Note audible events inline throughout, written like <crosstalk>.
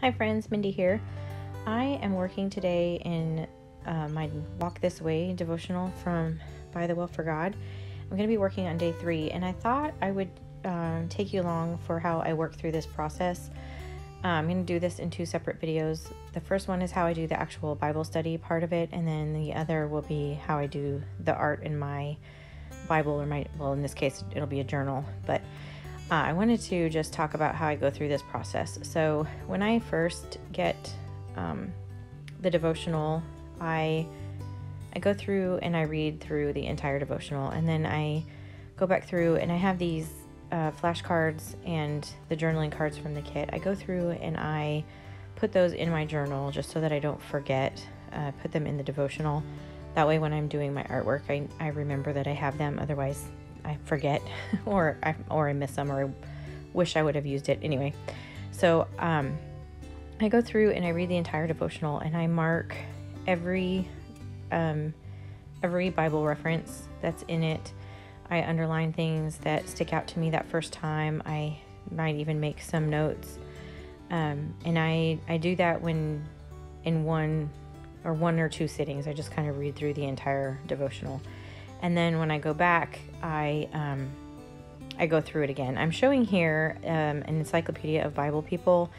Hi, friends, Mindy here. I am working today in uh, my Walk This Way devotional from By the Well for God. I'm going to be working on day three, and I thought I would um, take you along for how I work through this process. Uh, I'm going to do this in two separate videos. The first one is how I do the actual Bible study part of it, and then the other will be how I do the art in my Bible or my, well, in this case, it'll be a journal, but uh, I wanted to just talk about how I go through this process. So, when I first get um, the devotional, I I go through and I read through the entire devotional, and then I go back through and I have these uh, flashcards and the journaling cards from the kit. I go through and I put those in my journal just so that I don't forget. Uh, put them in the devotional. That way, when I'm doing my artwork, I, I remember that I have them. Otherwise, I forget <laughs> or I, or I miss them or I wish I would have used it anyway. So um, I go through and I read the entire devotional and I mark every um, every Bible reference that's in it. I underline things that stick out to me that first time. I might even make some notes. Um, and I, I do that when in one or one or two sittings. I just kind of read through the entire devotional. And then when I go back, I um, I go through it again. I'm showing here um, an encyclopedia of Bible people,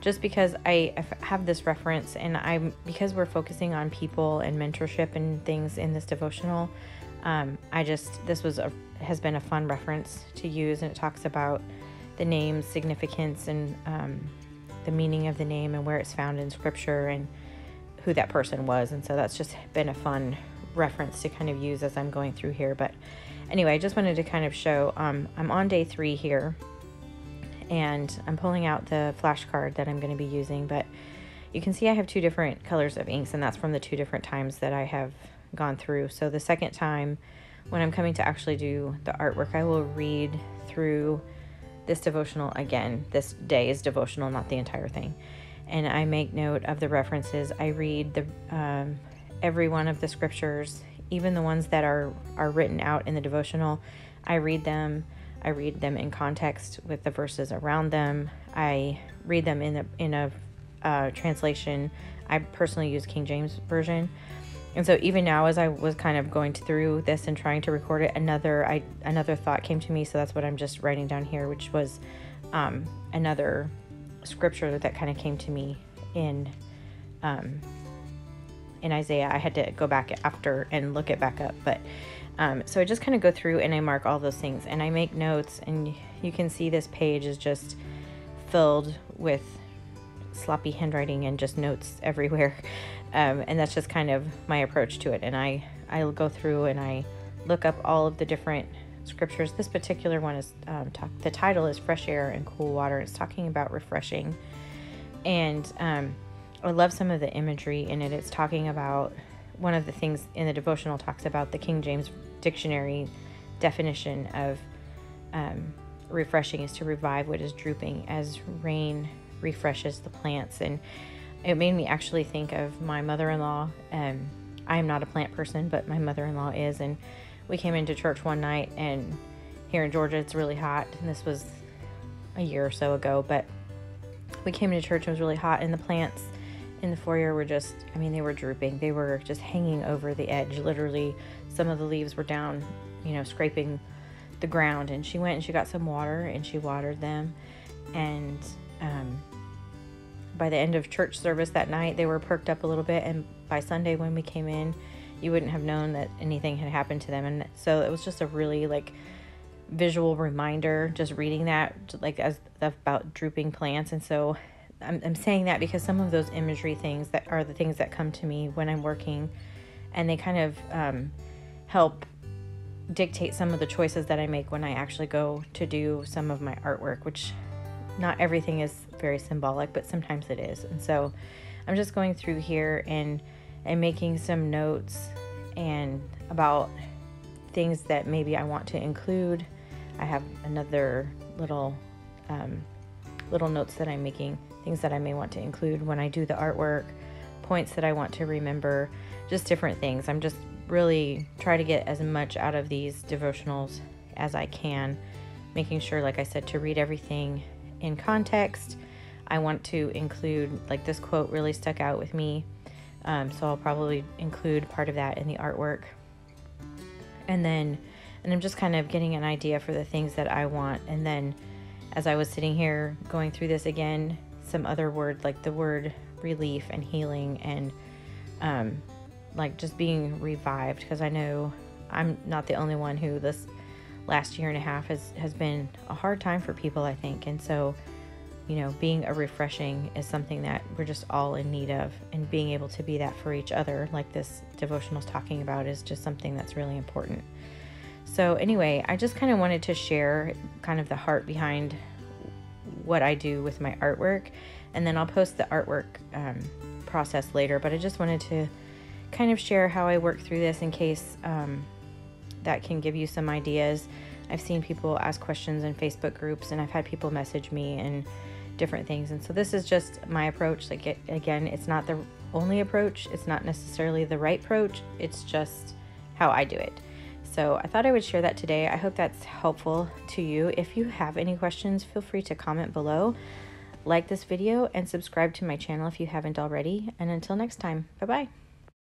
just because I, have this reference, and I'm because we're focusing on people and mentorship and things in this devotional. Um, I just this was a has been a fun reference to use, and it talks about the name's significance and um, the meaning of the name and where it's found in Scripture and who that person was, and so that's just been a fun reference to kind of use as I'm going through here. But anyway, I just wanted to kind of show um, I'm on day three here and I'm pulling out the flashcard that I'm going to be using. But you can see I have two different colors of inks, and that's from the two different times that I have gone through. So the second time, when I'm coming to actually do the artwork, I will read through this devotional again. This day is devotional, not the entire thing. And I make note of the references. I read the um, every one of the scriptures, even the ones that are are written out in the devotional. I read them. I read them in context with the verses around them. I read them in a in a uh, translation. I personally use King James version. And so even now, as I was kind of going through this and trying to record it, another I another thought came to me. So that's what I'm just writing down here, which was um, another scripture that kind of came to me in um, in Isaiah. I had to go back after and look it back up, but um, so I just kind of go through and I mark all those things and I make notes, and you can see this page is just filled with sloppy handwriting and just notes <laughs> everywhere. Um, and that's just kind of my approach to it. And I I'll go through and I look up all of the different scriptures. This particular one is um, talk, the title is "Fresh Air and Cool Water." It's talking about refreshing, and um, I love some of the imagery in it. It's talking about one of the things in the devotional talks about the King James Dictionary definition of um, refreshing is to revive what is drooping as rain refreshes the plants. And it made me actually think of my mother in law. Um, I am not a plant person, but my mother in law is. And we came into church one night, and here in Georgia, it's really hot. And this was a year or so ago, but we came into church, it was really hot, and the plants in the foyer were just, I mean, they were drooping. They were just hanging over the edge. Literally, some of the leaves were down, you know, scraping the ground. And she went and she got some water and she watered them. And um, by the end of church service that night, they were perked up a little bit. And by Sunday, when we came in, you wouldn't have known that anything had happened to them. And so it was just a really like visual reminder just reading that like as about drooping plants and so I'm, I'm saying that because some of those imagery things that are the things that come to me when I'm working, and they kind of um, help dictate some of the choices that I make when I actually go to do some of my artwork, which not everything is very symbolic, but sometimes it is. And so I'm just going through here and and making some notes and about things that maybe I want to include. I have another little um, little notes that I'm making things that I may want to include when I do the artwork, points that I want to remember, just different things. I'm just really try to get as much out of these devotionals as I can, making sure, like I said, to read everything in context. I want to include, like this quote really stuck out with me. Um, so I'll probably include part of that in the artwork. And then, and I'm just kind of getting an idea for the things that I want. And then as I was sitting here going through this again, some other word like the word relief and healing and um, like just being revived because I know I'm not the only one who this last year and a half has has been a hard time for people I think. And so you know being a refreshing is something that we're just all in need of and being able to be that for each other like this devotional is talking about is just something that's really important. So anyway I just kind of wanted to share kind of the heart behind what I do with my artwork and then I'll post the artwork um, process later but I just wanted to kind of share how I work through this in case um, that can give you some ideas. I've seen people ask questions in Facebook groups, and I've had people message me and different things. And so this is just my approach. Like it, again, it's not the only approach. It's not necessarily the right approach. It's just how I do it. So I thought I would share that today. I hope that's helpful to you. If you have any questions, feel free to comment below. Like this video and subscribe to my channel if you haven't already. And until next time, bye bye.